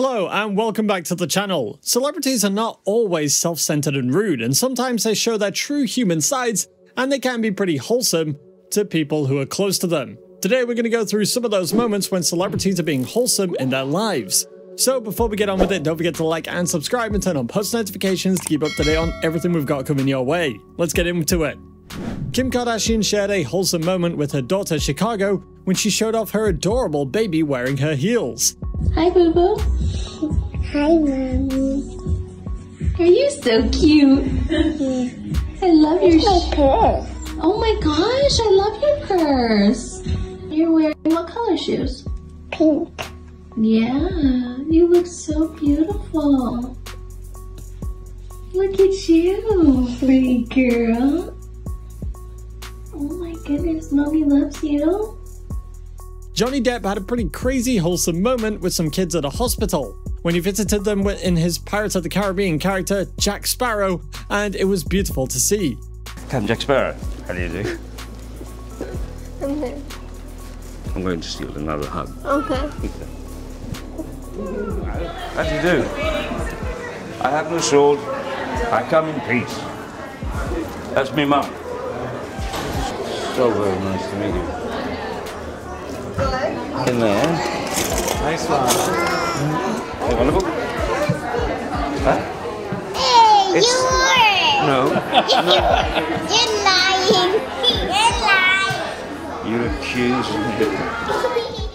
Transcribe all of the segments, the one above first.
Hello and welcome back to the channel. Celebrities are not always self-centered and rude and sometimes they show their true human sides and they can be pretty wholesome to people who are close to them. Today we're going to go through some of those moments when celebrities are being wholesome in their lives. So before we get on with it, don't forget to like and subscribe and turn on post notifications to keep up to date on everything we've got coming your way. Let's get into it. Kim Kardashian shared a wholesome moment with her daughter Chicago when she showed off her adorable baby wearing her heels. Hi, Boo Boo. Hi, Mommy. Are you so cute? I love your. It's my sh- purse. oh my gosh, I love your purse. You're wearing what color shoes? Pink. Yeah, you look so beautiful. Look at you, pretty girl. Oh my goodness, mommy loves you. Johnny Depp had a pretty crazy wholesome moment with some kids at a hospital when he visited them in his Pirates of the Caribbean character Jack Sparrow, and it was beautiful to see. Captain Jack Sparrow, how do you do? I'm here. I'm going to steal another hug. Okay. How do you do? I have no sword. I come in peace. That's me, mum. So very nice to meet you. In there. Nice one. You want a book? Huh? Hey, It's- you were. No. You're lying. You're lying. You accuse me.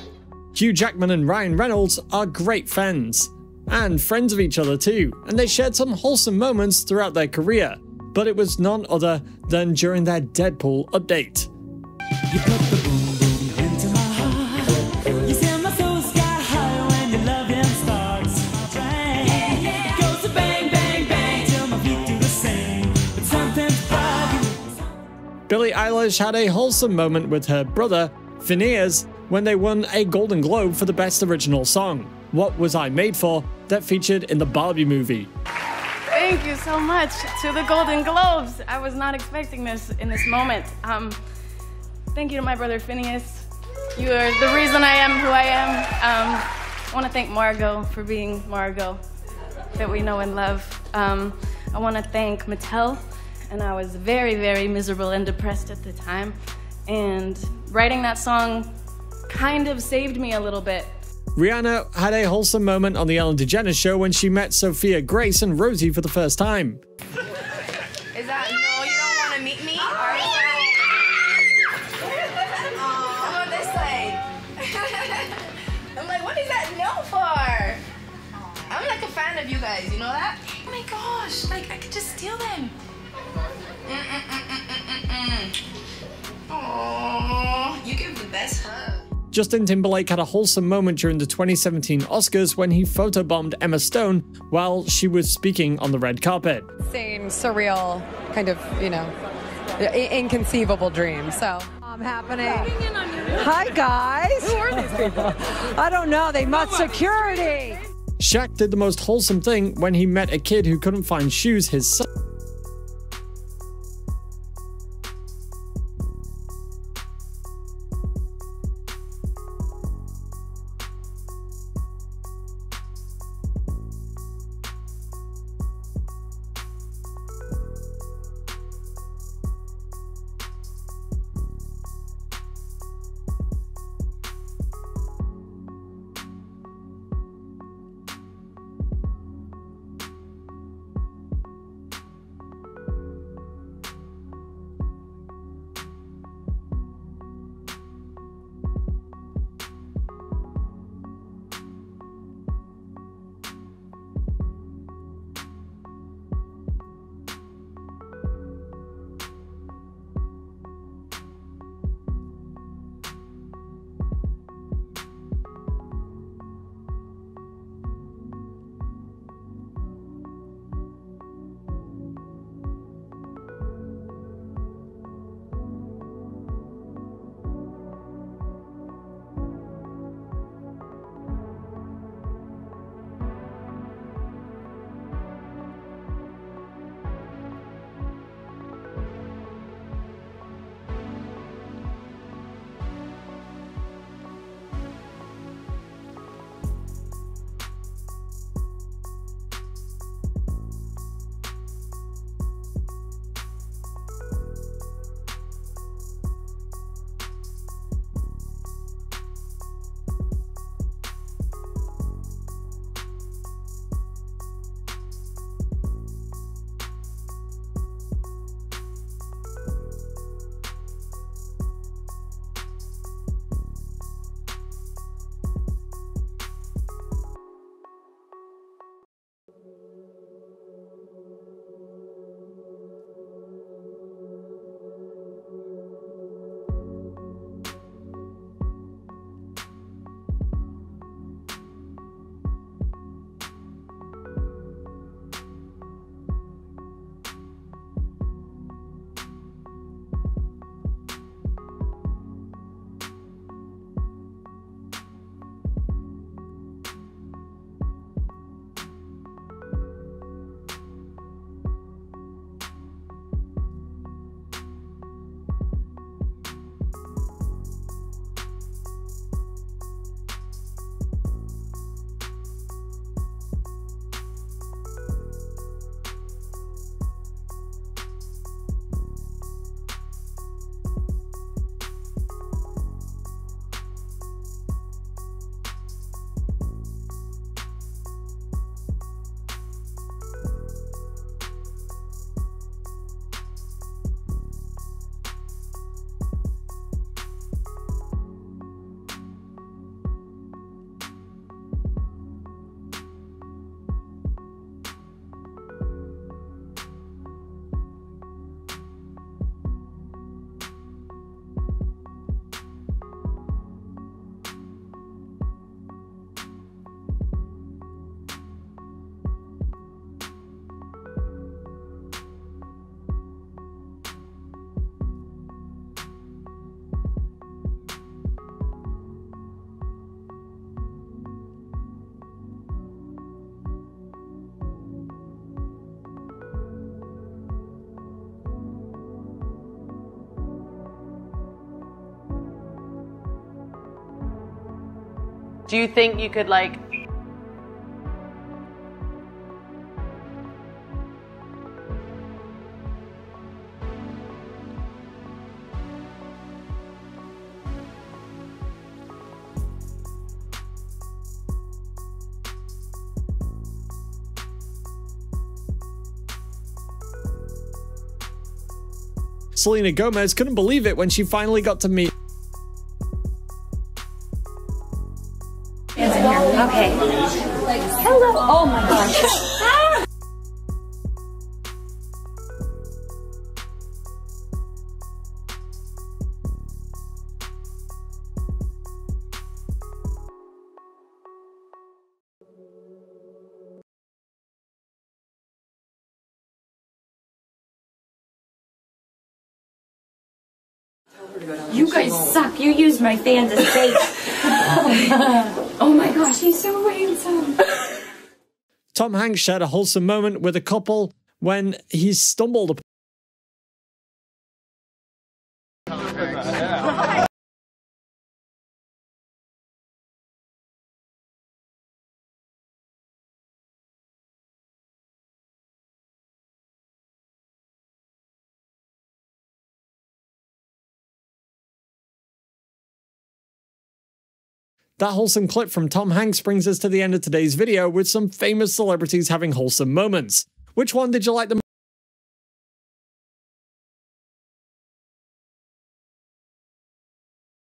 Hugh Jackman and Ryan Reynolds are great friends, and friends of each other too, and they shared some wholesome moments throughout their career, but it was none other than during their Deadpool update. Billie Eilish had a wholesome moment with her brother, Finneas, when they won a Golden Globe for the Best Original Song, What Was I Made For, that featured in the Barbie movie. Thank you so much to the Golden Globes. I was not expecting this in this moment. Um, thank you to my brother Finneas. You are the reason I am who I am. Um, I want to thank Margot for being Margot that we know and love. Um, I want to thank Mattel, and I was very, very miserable and depressed at the time. And writing that song kind of saved me a little bit. Rihanna had a wholesome moment on The Ellen DeGeneres Show when she met Sophia Grace and Rosie for the first time. Is that no? You don't want to meet me? Or is that... Oh, Come on this side. I'm like, what is that no for? I'm like a fan of you guys. You know that? Oh my gosh! Like I could just steal them. Justin Timberlake had a wholesome moment during the 2017 Oscars when he photobombed Emma Stone while she was speaking on the red carpet. insane, surreal, kind of, you know, i- inconceivable dream. So, um, happening. Hi, guys. Who are these people? I don't know. They must security. Shaq did the most wholesome thing when he met a kid who couldn't find shoes his size. Do you think you could like Selena Gomez couldn't believe it when she finally got to meet Hello. Oh my gosh. You guys suck. You used my fans as bait. oh my gosh, he's so handsome. Tom Hanks shared a wholesome moment with a couple when he stumbled upon That wholesome clip from Tom Hanks brings us to the end of today's video with some famous celebrities having wholesome moments. Which one did you like the